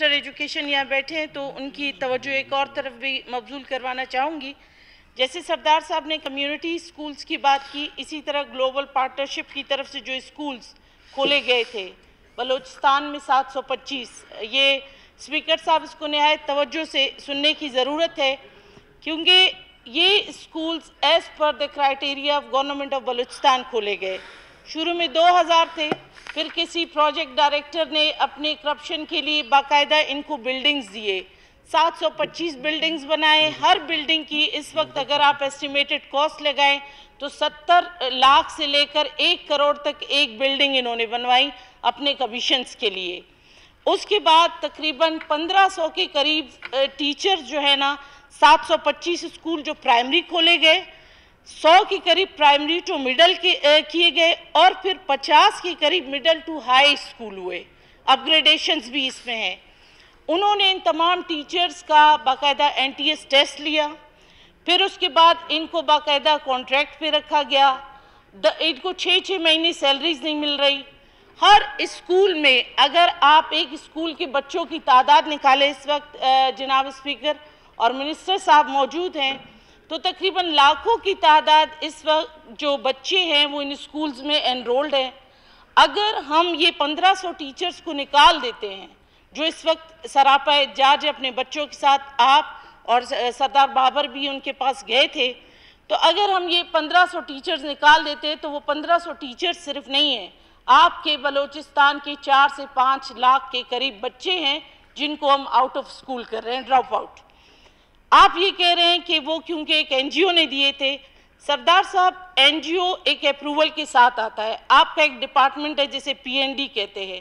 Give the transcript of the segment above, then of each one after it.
Minister education यहाँ बैठे हैं तो उनकी तवज्जो एक और तरफ़ भी मबजूल करवाना चाहूँगी। जैसे सरदार साहब ने कम्युनिटी स्कूल्स की बात की, इसी तरह ग्लोबल पार्टनरशिप की तरफ़ से जो स्कूल्स खोले गए थे, बलूचिस्तान में 725 ये स्पीकर साहब इसको नहायत तवज्जो से सुनने की ज़रूरत है, क्योंकि ये schools as per the criteria of government of Balochistan खोले गए। शुरू में 2000 थे फिर किसी प्रोजेक्ट डायरेक्टर ने अपने करप्शन के लिए बाकायदा इनको बिल्डिंग्स दिए। 725 बिल्डिंग्स बनाए, हर बिल्डिंग की इस वक्त अगर आप एस्टिमेटेड कॉस्ट लगाएँ तो 70 लाख से लेकर एक करोड़ तक एक बिल्डिंग इन्होंने बनवाई अपने कमीशंस के लिए। उसके बाद तकरीबन 1500 के करीब टीचर्स जो है ना 725 स्कूल जो प्राइमरी खोले गए 100 के करीब प्राइमरी टू मिडल किए गए और फिर 50 के करीब मिडल टू हाई स्कूल हुए। अपग्रेडेशंस भी इसमें हैं। उन्होंने इन तमाम टीचर्स का बाकायदा एन टेस्ट लिया। फिर उसके बाद इनको बाकायदा कॉन्ट्रैक्ट पे रखा गया। द, इनको छः छः महीने सैलरीज नहीं मिल रही। हर स्कूल में अगर आप एक स्कूल के बच्चों की तादाद निकालें इस वक्त जनाब स्पीकर और मिनिस्टर साहब मौजूद हैं तो तकरीबन लाखों की तादाद इस वक्त जो बच्चे हैं, वो इन स्कूल्स में एनरोल्ड हैं। अगर हम ये 1500 टीचर्स को निकाल देते हैं, जो इस वक्त सरापा जाज अपने बच्चों के साथ, आप और सरदार बाबर भी उनके पास गए थे तो अगर हम ये 1500 टीचर्स निकाल देते तो वो 1500 टीचर्स सिर्फ़ नहीं हैं। आपके बलूचिस्तान के चार से पाँच लाख के करीब बच्चे हैं, जिनको हम आउट ऑफ़ स्कूल कर रहे हैं ड्रॉप आउट आप ये कह रहे हैं कि वो क्योंकि एक एनजीओ ने दिए थे। सरदार साहब, एनजीओ एक अप्रूवल के साथ आता है। आपका एक डिपार्टमेंट है जिसे पीएनडी कहते हैं।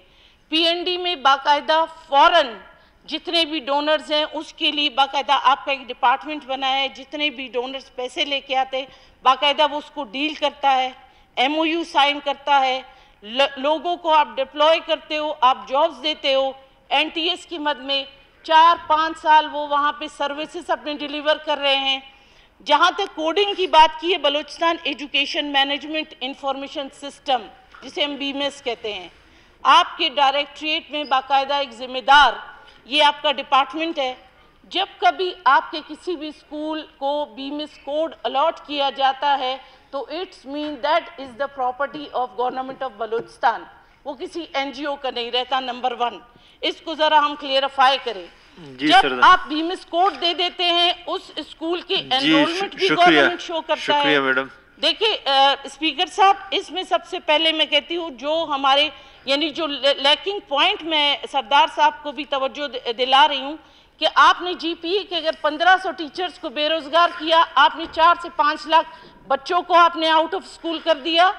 पीएनडी में बाकायदा फॉरन जितने भी डोनर्स हैं, उसके लिए बाकायदा आपका एक डिपार्टमेंट बनाया है। जितने भी डोनर्स पैसे लेके आते बाकायदा वो उसको डील करता है एमओयू साइन करता है। लोगों को आप डिप्लॉय करते हो, आप जॉब्स देते हो एनटीएस की मद में चार पाँच साल वो वहाँ पे सर्विसेज़ अपने डिलीवर कर रहे हैं। जहाँ तक कोडिंग की बात की है, Balochistan education management information system जिसे हम बीमेस कहते हैं। आपके डायरेक्ट्रेट में बाकायदा एक जिम्मेदार, ये आपका डिपार्टमेंट है। जब कभी आपके किसी भी स्कूल को बीमिस कोड अलॉट किया जाता है तो it's mean that is the property of government of Balochistan. वो किसी एनजीओ का नहीं रहता नंबर वन इसको ज़रा हम क्लियरफाई करें। जब आप बीमिस कोड दे देते हैं उस स्कूल की एनरोलमेंट भी गवर्नमेंट शो करता है। मैडम देखिए स्पीकर साहब इसमें सबसे पहले मैं कहती हूँ जो हमारे यानी जो लैकिंग पॉइंट मैं सरदार साहब को भी तवज्जो दिला रही हूँ कि आपने जीपीए के अगर 1500 टीचर्स को बेरोजगार किया आपने चार से पाँच लाख बच्चों को आपने आउट ऑफ़ स्कूल कर दिया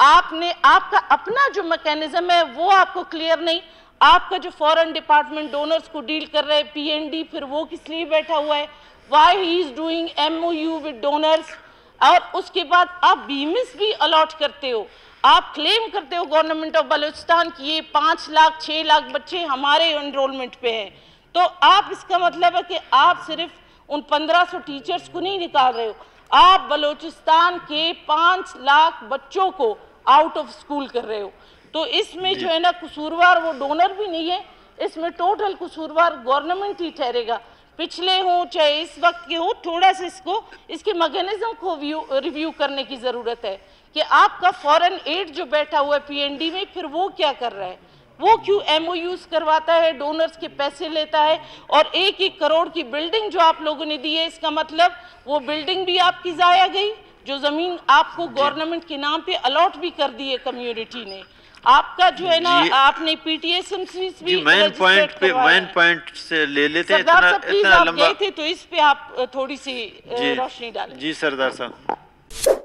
आपने, आपका अपना जो मैकेनिज्म है, वो आपको क्लियर नहीं। आपका जो फॉरेन डिपार्टमेंट डोनर्स को डील कर रहे हैं पीएनडी फिर वो किस लिए बैठा हुआ है? Why he is doing MOU with donors और उसके बाद आप बीमिस भी अलॉट करते हो। आप क्लेम करते हो गवर्नमेंट ऑफ़ बलूचिस्तान की ये पाँच लाख छः लाख बच्चे हमारे एनरोलमेंट पे हैं। तो आप इसका मतलब है कि आप सिर्फ़ उन 1500 टीचर्स को नहीं निकाल रहे हो। आप बलूचिस्तान के पाँच लाख बच्चों को आउट ऑफ़ स्कूल कर रहे हो। तो इसमें जो है ना कसूरवार वो डोनर भी नहीं है इसमें टोटल कसूरवार गवर्नमेंट ही ठहरेगा। पिछले हों चाहे इस वक्त के हो थोड़ा सा इसको इसके मैकेनिज्म को रिव्यू करने की ज़रूरत है कि आपका फॉरेन एड जो बैठा हुआ है पीएनडी में फिर वो क्या कर रहा है? वो क्यों एमओयूज करवाता है डोनर्स के पैसे लेता है और एक एक करोड़ की बिल्डिंग जो आप लोगों ने दी है इसका मतलब वो बिल्डिंग भी आपकी ज़ाया गई जो ज़मीन आपको गवर्नमेंट के नाम पे अलॉट भी कर दी है कम्युनिटी ने। आपका जो है ना आपने पीटीएस भी मेन पॉइंट पे मेन पॉइंट से ले लेते हैं इतना इतना लंबा थे तो इस पे आप थोड़ी सी रोशनी डालें। जी सरदार साहब।